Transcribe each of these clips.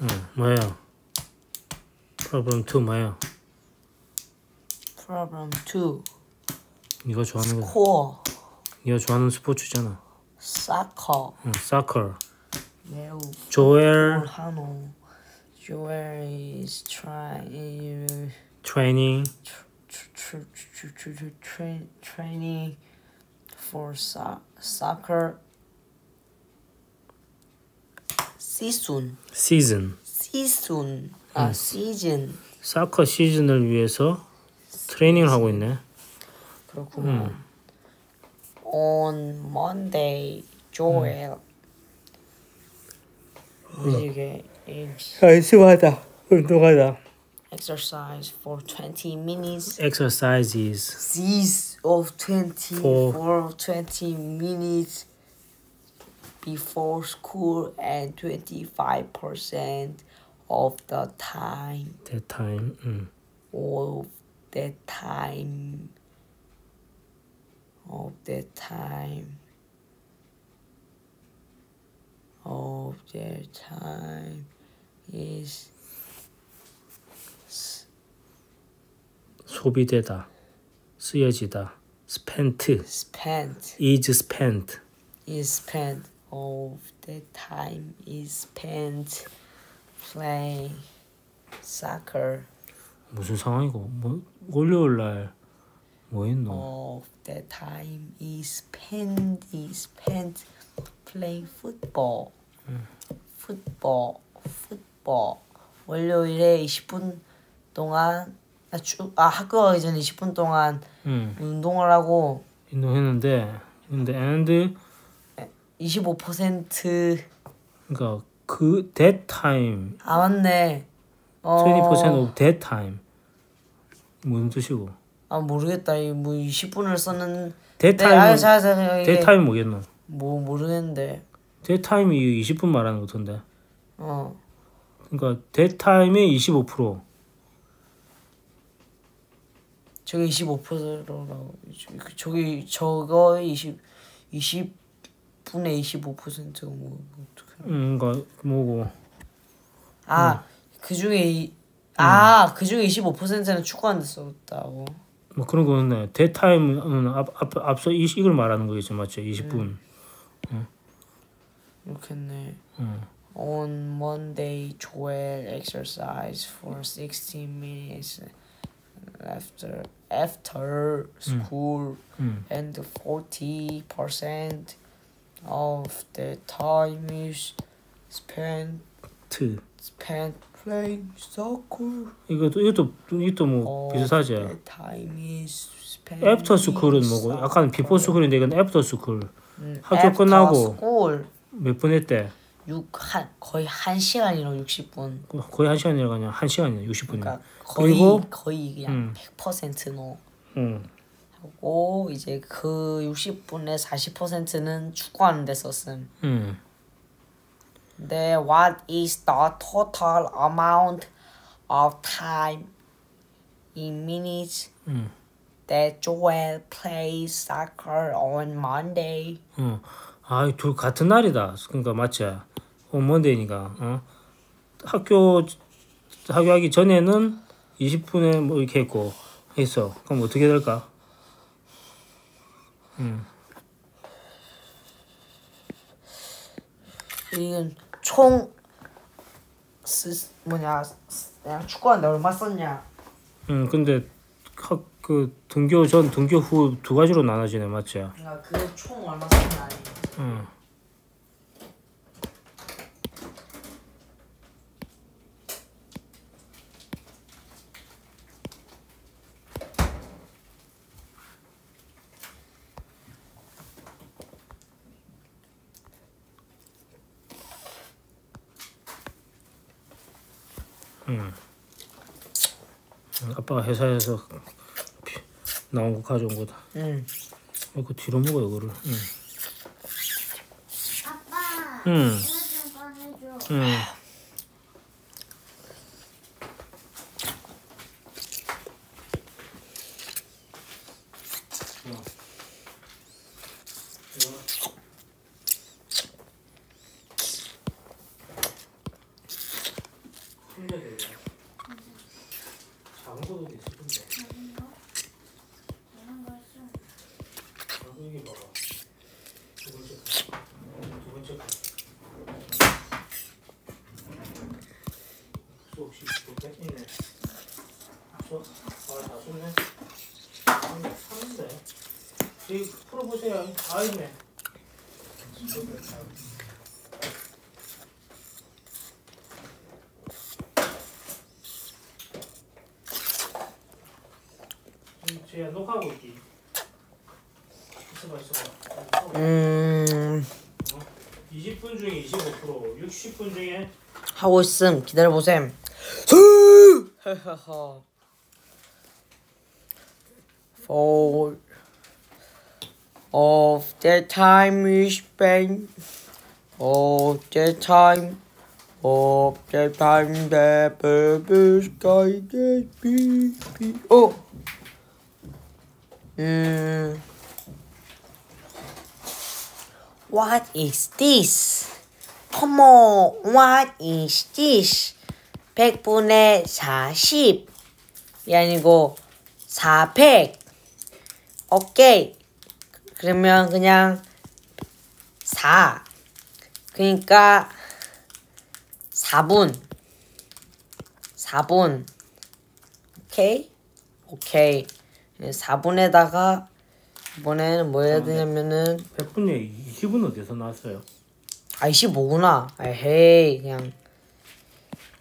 응, 뭐예요? problem 2 뭐예요? Problem 2. 네가 좋아하는 거, Core. 네가 좋아하는 스포츠잖아. Soccer. 응, soccer. 매우 조엘 한호. Joel is trying training tr- tr- tr- season. season. season. 아, season. 사커 시즌을 위해서 트레이닝을 하고 있네. 그렇구만. On Monday, Joel. is 열심하다. 운동하다. exercise for 20 minutes. exercises Cease of 20 For- for 20 minutes before school and 25% of the time that time. 응. of the time of the time of the time is 소비되다. 쓰여지다. spent spent is spent. is spent Of the time is spent playing soccer 무슨 상황이고? 뭐 월요일 날 뭐 했노? of the time is spent is spent playing football football football 월요일에 20분 동안 아, 주, 아 학교 가기 전에 20분 동안 응. 운동을 하고 운동했는데 근데 and 25%아 그러니까 그 that time. 아, 맞네. 어, 20% of that time. 무슨 뜻이고? 아 모르겠다. 이뭐 20분을 썼는. That 네, 아, 자, 자, 자, that time 뭐겠노? 뭐 모르겠는데. That time이 20분 말하는 것 같은데. 어. 그러니까 that time의 25% 저게 25%라고. 저기 저거 20 20 분의 25%가 뭐, 뭐 어떡해. 음, 그러니까 뭐고? 아, 그 중에 아, 그 중에 25%는 축구하는 데 썼다고. 뭐 그런 거는 time은 앞, 앞 앞서 이 이걸 말하는 거겠죠, 맞죠? 20분. 이렇겠네. 음. On Monday, Joel exercised for 16 minutes after after school, 음. and 40% of the time is spent 트. spent playing soccer. 이것도 이것도 이것도 뭐 비슷하지. The time is spent. 스쿨은 in 뭐고? 약간 soccer. 스쿨인데 이건 after school. 음, 학교 after 끝나고. school 몇 분 했대? 6한 거의 한 시간이라 60분. 거의 한 시간이라 그냥 한 시간이야, 60분이야. 그러니까 거의 그리고? 거의 그냥 음. 100%너 응. 하고 이제 그 60분의 40%는 축구하는 데 썼음. 응. 근데 what is the total amount of time in minutes 응. that Joel plays soccer on Monday? 어. 아, 둘 같은 날이다. 그러니까 맞지? 어, 먼데이니까. 어? 학교 학교 하기 전에는 20분에 뭐 이렇게 했고 했어. 그럼 어떻게 될까? 이건 총 쓰, 뭐냐 그냥 축구하는데 얼마 썼냐? 응. 근데 학, 그 등교 전 등교 후 두 가지로 나눠지네. 맞지? 그러니까 그총 얼마 썼냐? 응. 응. 아빠가 회사에서 피- 나온 거 가져온 거다. 응. 어, 그 뒤로 먹어 이거를. 응. 아빠, 응. 응. 큰거 되게. 작은 거도 있을 텐데. 이런 거 있어. 어, 여기 봐봐. 두 번째 거. 두 번째 거. 수 혹시 볼까? 있네. 수? 아, 다 썼네. 한, 사는데. 여기 풀어보세요. 다 있네. 제가 녹화하고 있기. 있어봐, 있어봐. 음 20분 중에 25%, 60분 중에 하고 있음 기다려 보셈. For of the time we spent, of the time, of the time that the sky gets be be. Oh. 음. What is this? 어머, what is this? 100분의 40. 이 아니고 400. 오케이. 그러면 그냥 4. 그러니까 4분. 4분. 오케이? 오케이. 4분에다가 이번에는 뭐 해야 되냐면은 100분에 20은 어디서 나왔어요? 아 25구나. 에헤이 그냥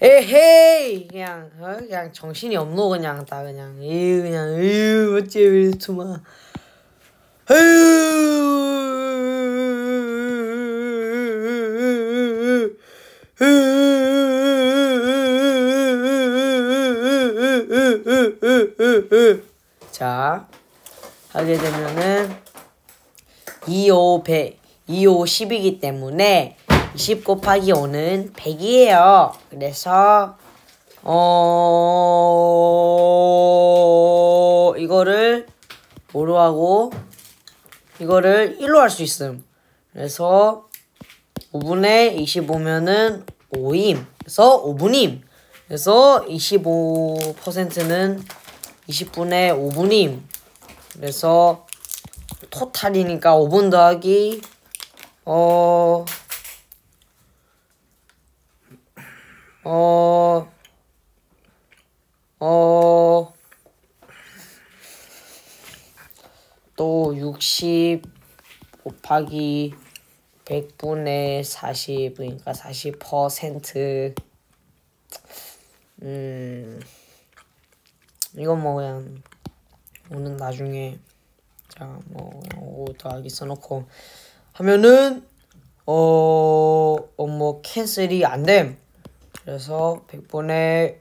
에헤이 그냥 어? 그냥 정신이 없노 그냥 다 그냥 에이 그냥 에이 어째 왜 투마 자 하게 되면은 2, 5, 100, 2, 5, 10이기 때문에 20 곱하기 5는 100이에요. 그래서 어 이거를 뭐로 하고 이거를 1로 할 수 있음. 그래서 5분의 25면은 5임. 그래서 5분임. 그래서 25%는 20분의 5분임. 그래서 토탈이니까 5분 더하기 어... 어... 어... 또 60 곱하기 100분의 40 그러니까 40% 음... 이건 뭐 그냥 오는 나중에 자뭐 5 더하기 써놓고 하면은 어뭐 캔슬이 안됨. 그래서 100분의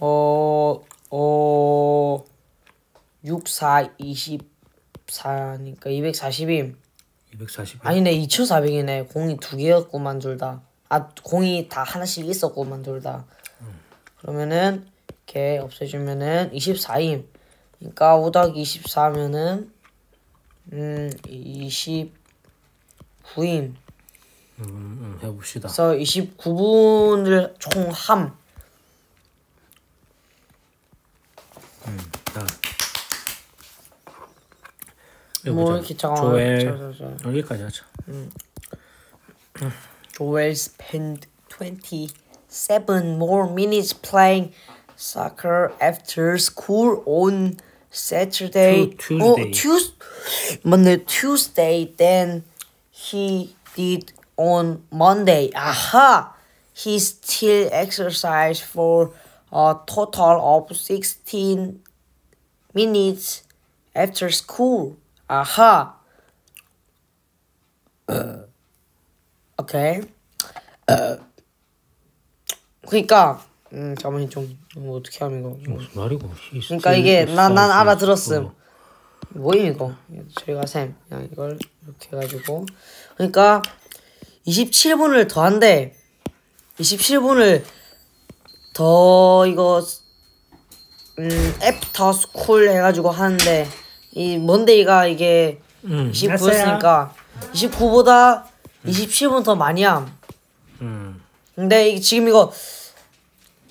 어어 6, 4, 24니까? 240임 240. 아니네 2400이네. 공이 두 개였구만 둘 다. 아 공이 다 하나씩 있었구만 둘다. 그러면은 이렇게 없애주면은 24임. 그러니까 5 더하기 24면은 음 29임. 음, 음, 해봅시다. 그래서 29분을 총함. 자. 뭐 해보자. 이렇게 잠깐 조엘 저, 저, 저. 여기까지 하자. Joel spent 27 more minutes playing soccer after school on Saturday. Tu- 어, Tuesday. Tues 맞네, Tuesday than he did on Monday. Aha! He still exercised for a total of 16 minutes after school. Aha! 오케이. 그러니까 음 잠깐만 좀 이거 어떻게 하면 이거 좀- 무슨 말이고? 그러니까 이게 나- 난 알아들었음. 뭐임 이거 저희가 쌤 그냥 이걸 이렇게 해가지고 그러니까 27분을 더 한대 27분을 더 이거 음 after school 해가지고 하는데 이 Monday가 이게 음, 29였으니까 29보다 27분 더 많이 함 음. 근데 이게 지금 이거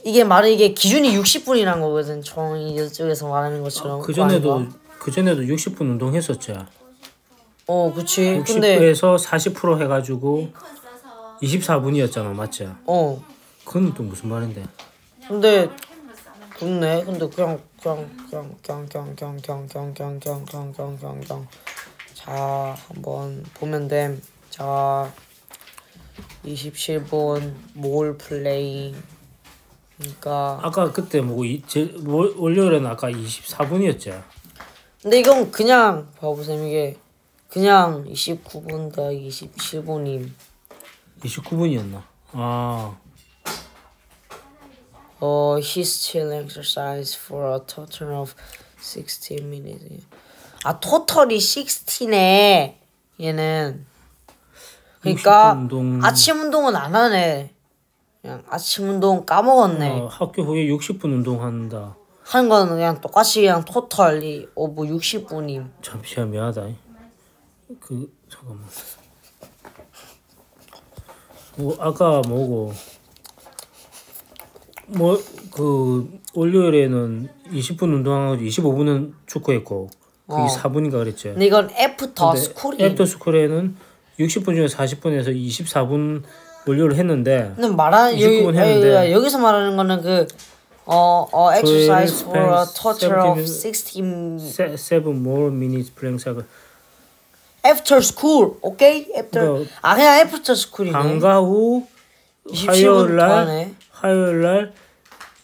이게 말은 이게 기준이 60분이란 거거든. 총 이쪽에서 말하는 것처럼. 그 전에도 아닌가? 그 전에도 60분 운동했었지. 어, 그치. 근데 60에서 40% 해가지고 24분이었잖아, 맞지? 어, 그건 또 무슨 말인데? 근데 좋네. 근데 그냥 그냥 자 한번 보면 됨. 자 27분 몰 플레이. 그러니까 아까 그때 뭐 이, 제, 월- 월요일에는 아까 24분이었지. 근데 이건 그냥 봐보세요 이게 그냥 29분 더 27분임. 29분이었나? 아, 어, he still exercise for a total of 16 minutes. 아, 토털이 16네. 얘는. 그러니까 60분 운동. 아침 운동은 안 하네. 그냥 아침 운동 까먹었네. 어, 학교 후에 60분 운동한다. 하는 거는 그냥 똑같이 그냥 토털이 어뭐 60분임. 잠시만 미안하다. 그 잠깐만. 뭐 아까 뭐고 뭐 그 월요일에는 20분 운동하고 25분은 축구했고 그게 어. 4분인가 그랬지. 근데 이건 after school임. after school에는 60분 중에 40분에서 24분 월요일 했는데 근데 말하는 여기 29분 했는데. 아니, 여기 서 말하는 거는 그 어, 어, exercise for a total of 17 16 se- seven more minutes playing soccer. after school, 오케이? after 뭐, 아 그냥 after school이네. 방과 후 27분 화요일 날. 화요일 날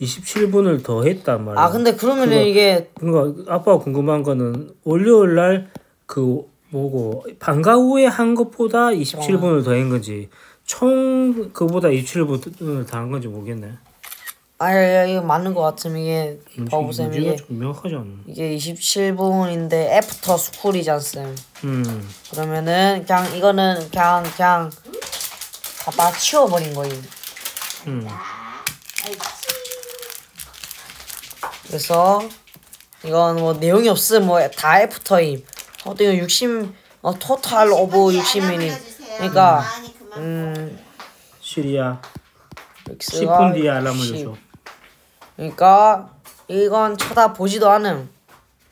27분을 더 했단 말이야. 아 근데 그러면은 그거- 이게 그러니까 아빠가 궁금한 거는 월요일 날 그 뭐고 방과 후에 한 것보다 27분을 더한 건지 총 그보다 27분을 더 한 건지 모르겠네. 아 야, 이거 맞는 것 같으면 이게 문제가 이게 좀 명확하지 않아. 이게 27분인데 애프터 스쿨이잖 쌤. 음, 그러면은 그냥 이거는 그냥 그냥 갖다 치워버린 거임. 음. 그래서 이건 뭐 내용이 없음 뭐다 애프터임. 어떤 이거 60, 어 토탈 오브 60미니. 그러니까 음 시리아 X가 10분 뒤에 알람을 10. 줘. 그러니까 이건 쳐다보지도 않음.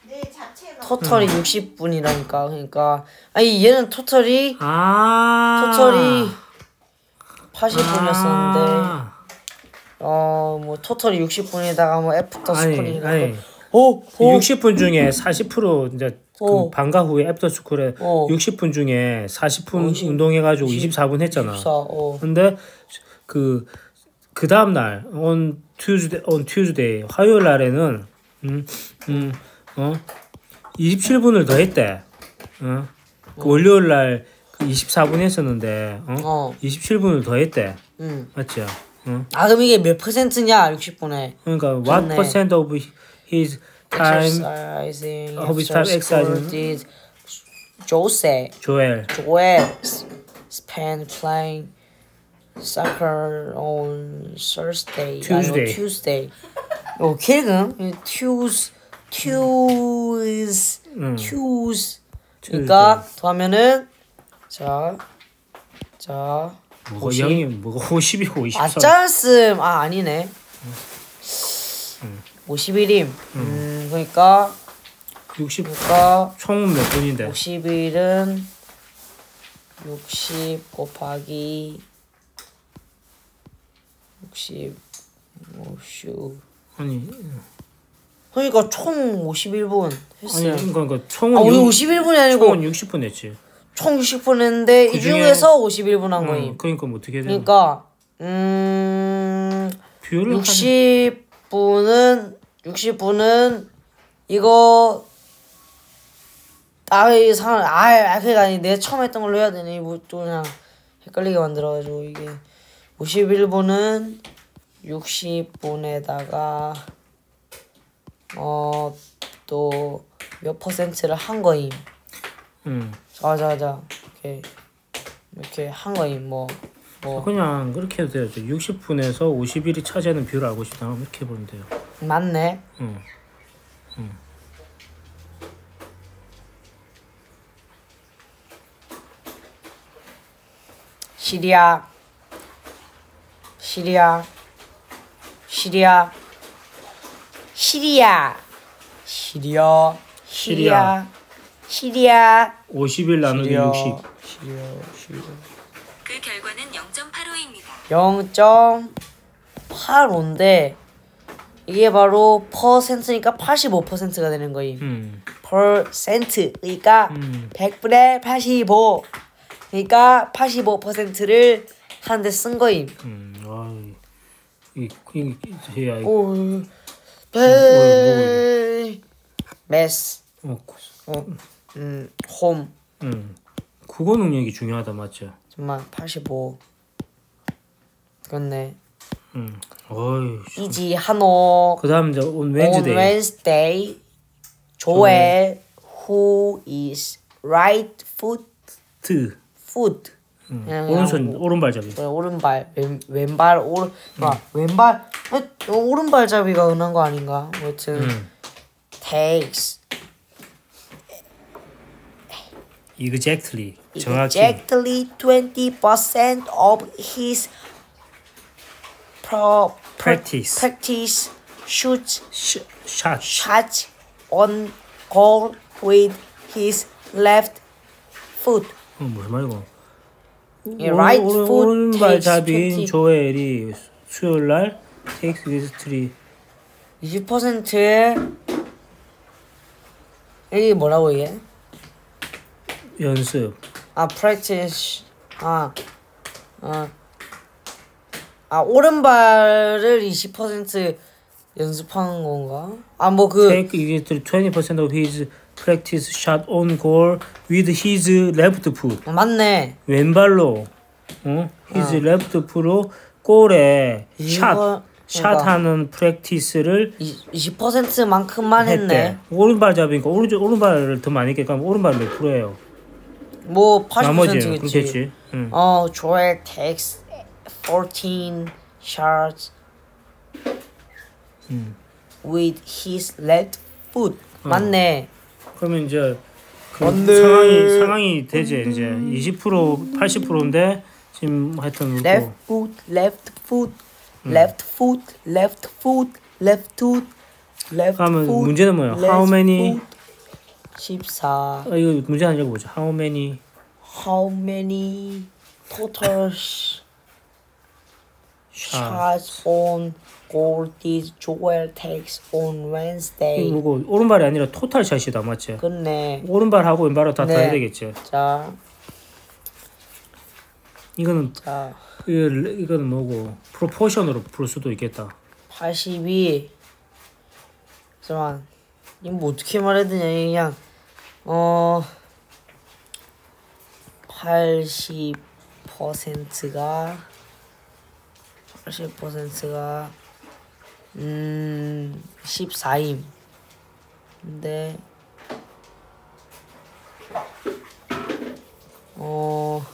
내 자체가 토털이 60분이라니까. 그러니까 아니 얘는 토털이 아. 토털이 80분이었었는데 아. 어뭐 토털이 60분에다가 뭐 애프터 아니, 스쿨이 아니. 오, 오. 60분 중에 40% 이제 그 어. 방과 후에 애프터 스쿨에 어. 60분 중에 40분 오십- 운동해가지고 24분 했잖아. 사, 어. 근데 그 그 다음 날 on Tuesday on Tuesday 화요일 날에는 음, 음음어 27분을 더 했대. 어? 그 월요일 날 그 24분 했었는데 어? 어. 27분을 더 했대. 음. 맞죠? 어? 아 그럼 이게 몇 퍼센트냐 60분에 그러니까 what 좋네. percent of his time exercising of his time exercising. Jose 조엘 s- spent playing soccer on Thursday Tuesday. 아니고 Tuesday 어 길금 Tues Tues 응. Tues 그러니까 더하면은 자 자 뭐가 오십. 0이 뭐가 50이고 24. 아 짤씀 아 아니네 51임 음 그러니까 60. 그러니까 총몇 분인데? 51은 60 곱하기 60 50 아니 그러니까 총 51분 아니 했어요 그러니까 총은 아 우리 육- 51분이 아니고 총은 60분 했지. 총 60분 했는데 이 그중에- 중에서 51분 한 어, 거임. 그러니까 뭐 어떻게 되나? 그러니까 음 비율을 한 60분은 60분은 이거 아이 상 아, 그니까 아니 내가 처음 했던 걸로 해야 되니 뭐 또 그냥 헷갈리게 만들어가지고 이게 51분은 60분에다가 어 또 몇 퍼센트를 한 거임 응. 자자자 이렇게 이렇게 한 거임 뭐 뭐. 그냥 그렇게 해도 돼요. 60분에서 50일이 차지하는 비율을 알고 싶다. 하면 이렇게 보면 돼요. 맞네. 응. 시리아 시리아. 시리아. 시리아. 시리아. 시리아. 시리아 50일 나누기 시리아 60. 시리아 시리아 그 결과는 0.85입니다. 0.85인데 이게 바로 퍼센트니까 85%가 되는 거임. 음. 퍼센트 그러니까 음. 100분의 85 그러니까 85%를 하는데 쓴 거임. 음. 아. 이, 이, 이, 야, 이, 오, 뭐, 베, 메스, 어, 어, 음, 홈, 음. 국어 능력이 중요하다 맞죠? 정말 85. 그렇네. 음. 어이. 이지 한호. 그다음 이제 온 On 웬즈데이. Wednesday, Joel, who is right foot, 트. foot. 음. 그냥 오른손 그냥 오른발 잡이. 뭐, 오른발, 왼, 왼발, 오른, 아, 왼발, 어, 오른발 잡이가 은한 거 아닌가? 아무튼 음. takes Exactly. 정확히. exactly 20% of his pro, Practice. practice shoots 시, 샷. shots on goal with his left foot. 어, 무슨 말이고? 예, right 오른- foot 오른발잡이인 takes 20. 조엘이 수요일 날 takes history 20%에 이게 뭐라고 이게? 연습. 아 practice 아 아, 아 오른발을 20% 연습하는 건가? 아 뭐 그 take history 20% of his practice shot on goal with his left foot. 맞네. 왼발로 어? his left foot로 골에 샷. 샷하는 프랙티스를 20%만큼만 했대. 했네. 오른발잡이니까 오른쪽 오른발을 더 많이 했겠까 오른발 몇 프로예요? 뭐 나머지는 80%겠지. 그렇겠지. 응. 어, 조엘 takes 14 shots with his left foot. 맞네. 그러면 이제 그 맞네. 상황이 상황이 되지 이제 20% 80%인데 지금 하여튼 뭐 left foot, left foot, left foot, left foot, left foot, left 그러면 foot. 문제는 뭐야? How many? foot. 14. 아, 이거 문제 하나 읽어보자. How many How many total sh- shots on goal did Joel takes on Wednesday? 이거 오른발이 아니라 토탈 샷이다 맞지? 끝내. 오른발하고 왼발하고 다 네. 다야 되겠지. 자, 이거는 자, 이거, 이거는 뭐고 프로포션으로 풀 수도 있겠다. 82. 잠깐만. 이거 뭐 어떻게 말해야 되냐, 그냥, 어, 80%가, 80%가, 음, 14임. 근데, 어,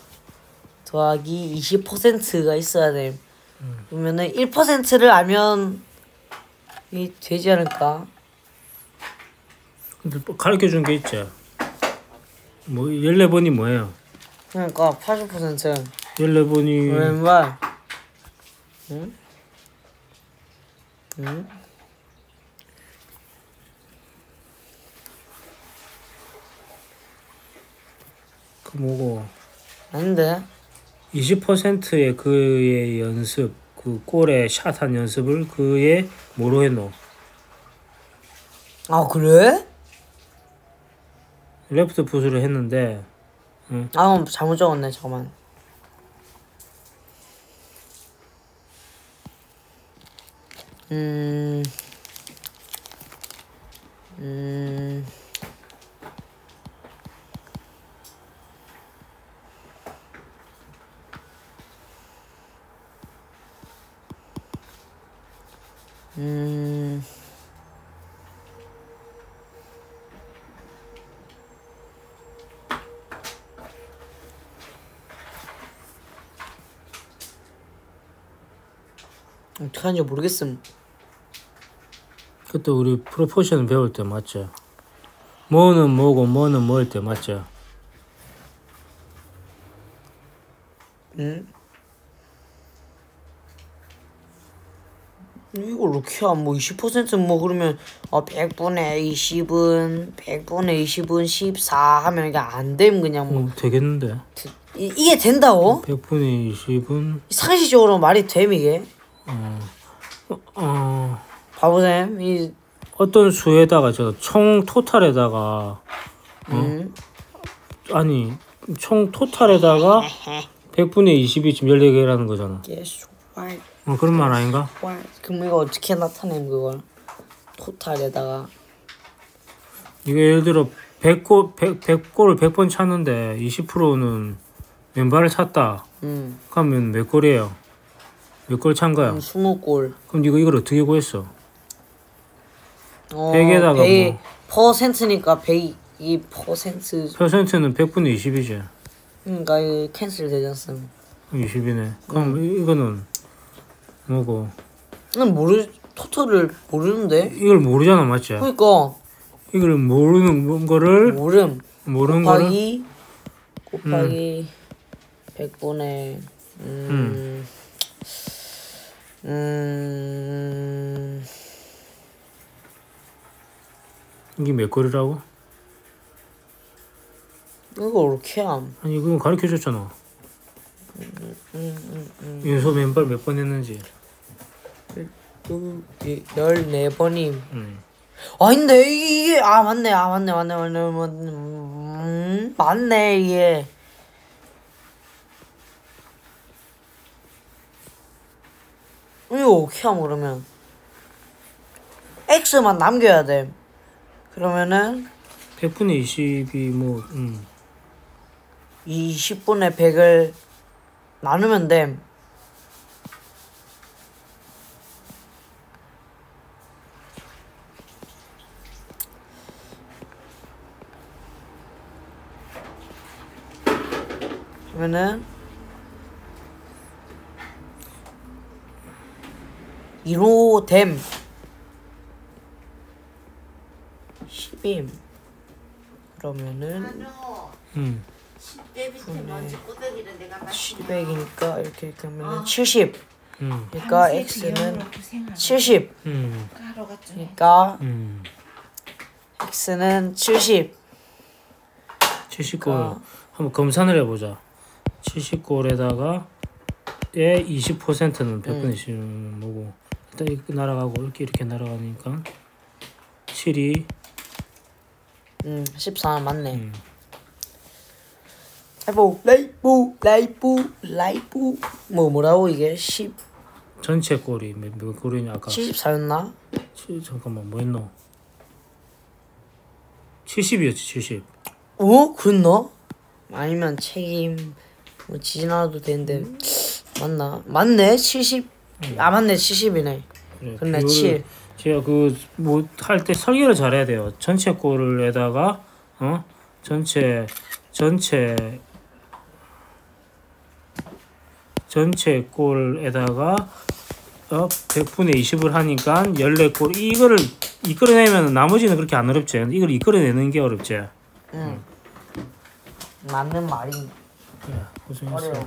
더하기 20%가 있어야 돼. 그러면은 1%를 알면 이 되지 않을까? 근데 가르쳐 준 게 있지. 뭐 14번이 뭐예요? 그러니까 80% 14번이 왼발 응? 응? 그 뭐고 아닌데 20%의 그의 연습 그 골에 샷한 연습을 그의 뭐로 해놓? 아 그래? 레프트 풋으로 했는데 아 그럼 잘못 적었네 잠깐만. 음... 음... 어떻게 하는지 모르겠음 그때 우리 프로포션 배울 때 맞죠? 뭐는 뭐고 뭐는 뭐일 때 맞죠? 응? 이걸 이렇게 하면 뭐20%뭐 그러면 어 100분의 20은 100분의 20은 14 하면 이게 안 되면 그냥 뭐 어, 되겠는데. 이, 이게 된다고? 100분의 20은 상식적으로 말이 됨 이게? 어, 바보쌤 이 어떤 수에다가 저 총 토탈에다가 음. 아니 총 토탈에다가 100분의 20이 지금 14개라는 거잖아. 어, 그런 말 아닌가? 그럼 이거 어떻게 나타냄 그걸 토탈에다가 이게 예를 들어 100골 100, 100골을 100번 찼는데 20%는 왼발을 찼다. 음 그러면 몇 골이에요? 몇 골 찬 거야? 20골 그럼 이거 이걸 어떻게 구했어? 어, 100에다가 뭐. 퍼센트니까 102 퍼센트 퍼센트는 100분의 20이지. 그러니까 이거 캔슬 되잖음 20이네. 그럼 이- 이거는 뭐고? 난 모르 토탈을 모르는데 이걸 모르잖아, 맞지? 그러니까 이걸 모르는 거를 모름 모르는 거를 곱하기 곱하기 100분의 음, 음, 이게 몇 골이라고? 이거 이렇게 함 아니 그건 가르쳐 줬잖아. 윤소 맨발 몇 번 했는지. 그, 이- 14번임 음. 아닌데 이게, 이게 아 맞네 아 맞네 맞네 맞네 맞네 음, 맞네 이게 이거 어떻게 하면. 그러면 x만 남겨야 돼. 그러면은 100분의 20이 뭐 음. 20분의 100을 나누면 돼. 그러면은 1호 됨 10임 그러면은 음. 10대 밑에 먼지 꼬다기를 내가 마시면 10이니까 이렇게 이렇게 하면 70 음. 그러니까 x는 70 음. 그러니까 음. x는 70 70골 한번 검산을 해보자. 70골에다가 의 20%는 100분의 10은 뭐고 일단 이렇게 날아가고 이렇게 이렇게 날아가니까. 7이. 음, 14 맞네. 음. 라이브 라이브 라이브 라이브 뭐 뭐라고 이게? 10 전체 골이 몇, 몇 골이냐 아까. 74였나? 치, 잠깐만 뭐 했노? 70이었지 70 어? 그랬나? 아니면 책임 뭐 지나도 되는데. 맞나? 맞네. 70 아 맞네 70이네 그래, 근데 비율을 7 제가 그 뭐 할 때 설계를 잘해야 돼요. 전체 골에다가 어 전체 전체 전체 골에다가 어 100분의 20을 하니까 14골 이거를 이끌어내면 나머지는 그렇게 안 어렵지. 이걸 이끌어내는 게 어렵지. 응 맞는 말이 그래 고생했어. 어려워